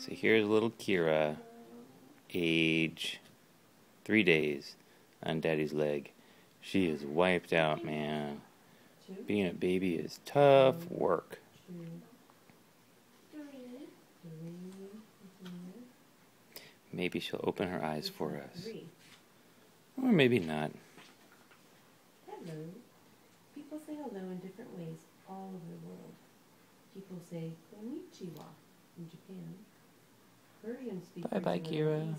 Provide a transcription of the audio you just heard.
So here's little Kira, age three days, on daddy's leg. She is wiped out, man. Being a baby is tough work. Maybe she'll open her eyes for us. Or maybe not. Hello. People say hello in different ways all over the world. People say konnichiwa in Japan. Speakers Bye-bye, Kira.